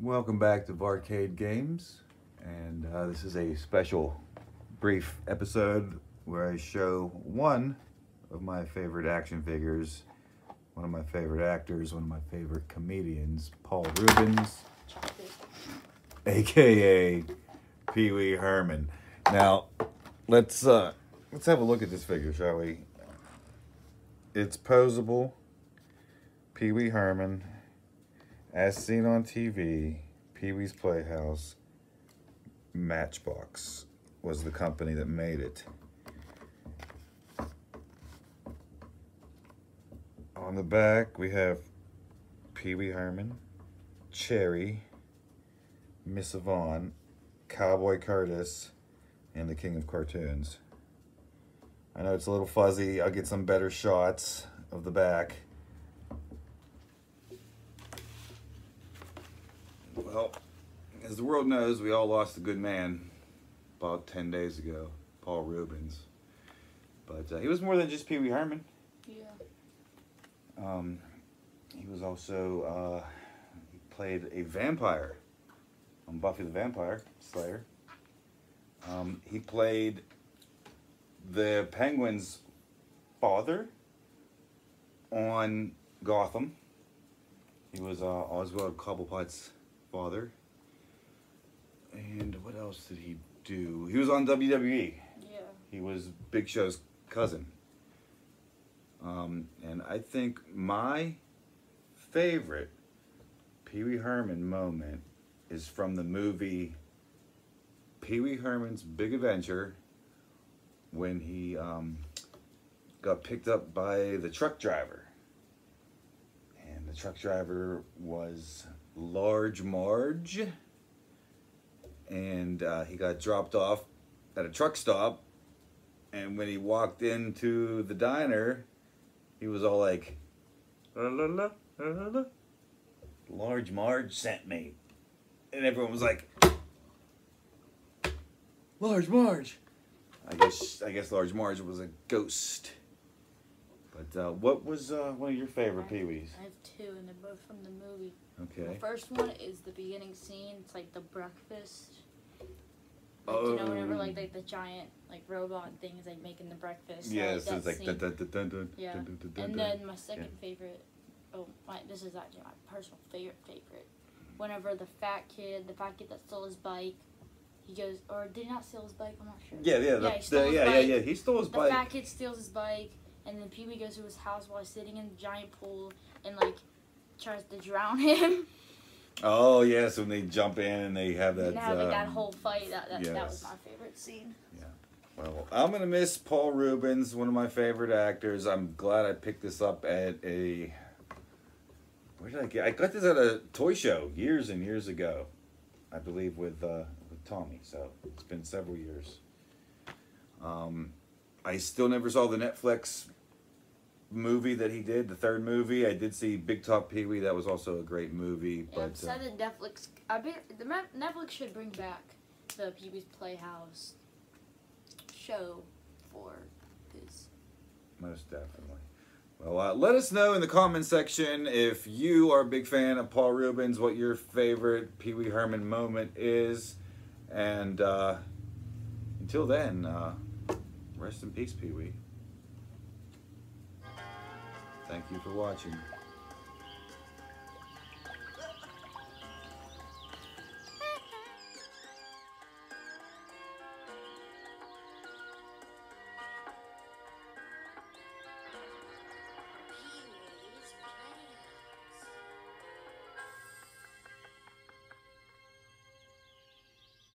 Welcome back to Varkade Games, and uh, this is a special brief episode where I show one of my favorite action figures, one of my favorite actors, one of my favorite comedians, Paul Reubens, aka Pee Wee Herman. Now, let's uh, let's have a look at this figure, shall we? It's posable. Pee Wee Herman, as seen on TV, Pee Wee's Playhouse, Matchbox was the company that made it. On the back, we have Pee Wee Herman, Cherry, Miss Yvonne, Cowboy Curtis, and the King of Cartoons. I know it's a little fuzzy. I'll get some better shots of the back. Well, as the world knows, we all lost a good man about 10 days ago, Paul Reubens. But uh, he was more than just Pee Wee Herman. Yeah. Um, he was also, uh, he played a vampire on Buffy the Vampire Slayer. Um, he played the Penguin's father on Gotham. He was uh, Oswald Cobblepot's father. And what else did he do? He was on WWE. Yeah. He was Big Show's cousin. Um, and I think my favorite Pee Wee Herman moment is from the movie Pee Wee Herman's Big Adventure when he um, got picked up by the truck driver. And the truck driver was Large Marge. And uh, he got dropped off at a truck stop. And when he walked into the diner, he was all like, la, la, la, la, la. Large Marge sent me. And everyone was like, Large Marge. I guess I guess Large Marge was a ghost. But uh, what was uh, one of your favorite Pee Wees? I have two, and they're both from the movie. Okay. The first one is the beginning scene. It's like the breakfast. Like, you know, whenever Oh. like, like the giant like robot thing is like making the breakfast. I Yes, that it's like dun, dun, dun, dun, dun, Yeah. dun, dun, And then my second favorite, oh, my, this is actually my personal favorite favorite. Whenever the fat kid, the fat kid that stole his bike, he goes, or did he not steal his bike? I'm not sure. Yeah, yeah, the, Yeah, he stole the- his yeah, yeah, bike. yeah. He stole his The bike. fat kid steals his bike, and then Pee Wee goes to his house while he's sitting in the giant pool and like tries to drown him. Oh yes, when they jump in and they have that. have like that um, whole fight. That that, that was my favorite scene. Yeah. Well, I'm gonna miss Paul Reubens, one of my favorite actors. I'm glad I picked this up at a. Where did I get? I got this at a toy show years and years ago, I believe with uh, with Tommy. So it's been several years. Um, I still never saw the Netflix movie that he did, the third movie. I did see Big Top Pee Wee. That was also a great movie. Yeah, I'm but uh, that Netflix. I bet the Netflix should bring back the Pee Wee's Playhouse show for his. Most definitely. Well, uh, let us know in the comment section if you are a big fan of Paul Reubens, what your favorite Pee Wee Herman moment is. And uh, until then, uh, rest in peace, Pee Wee. Thank you for watching.